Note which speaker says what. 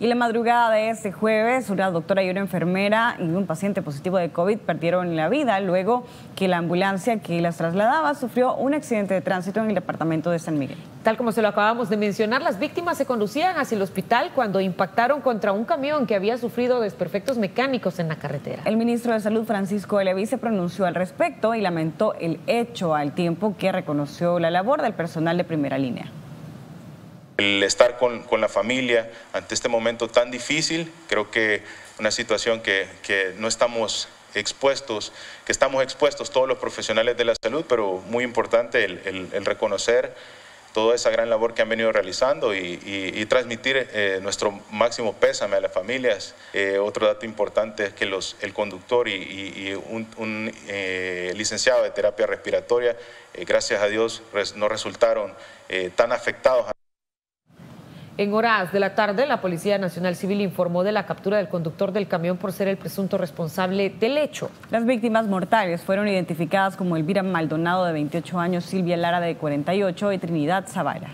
Speaker 1: Y la madrugada de este jueves, una doctora y una enfermera y un paciente positivo de COVID perdieron la vida luego que la ambulancia que las trasladaba sufrió un accidente de tránsito en el departamento de San Miguel.
Speaker 2: Tal como se lo acabamos de mencionar, las víctimas se conducían hacia el hospital cuando impactaron contra un camión que había sufrido desperfectos mecánicos en la carretera.
Speaker 1: El ministro de Salud, Francisco Elevi, se pronunció al respecto y lamentó el hecho al tiempo que reconoció la labor del personal de primera línea
Speaker 3: estar con, la familia ante este momento tan difícil, creo que una situación que, no estamos expuestos, que estamos expuestos todos los profesionales de la salud, pero muy importante el, reconocer toda esa gran labor que han venido realizando y, transmitir eh, nuestro máximo pésame a las familias. Eh, otro dato importante es que los, el conductor y, un, eh, licenciado de terapia respiratoria, gracias a Dios, no resultaron tan afectados.
Speaker 2: En horas de la tarde, la Policía Nacional Civil informó de la captura del conductor del camión por ser el presunto responsable del hecho.
Speaker 1: Las víctimas mortales fueron identificadas como Elvira Maldonado, de 28 años, Silvia Lara, de 48 y Trinidad Zavala.